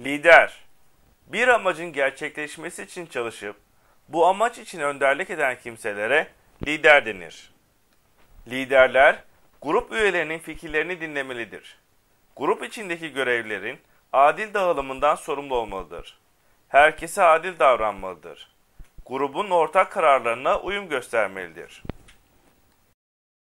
Lider, bir amacın gerçekleşmesi için çalışıp bu amaç için önderlik eden kimselere lider denir. Liderler, grup üyelerinin fikirlerini dinlemelidir. Grup içindeki görevlerin adil dağılımından sorumlu olmalıdır. Herkese adil davranmalıdır. Grubun ortak kararlarına uyum göstermelidir.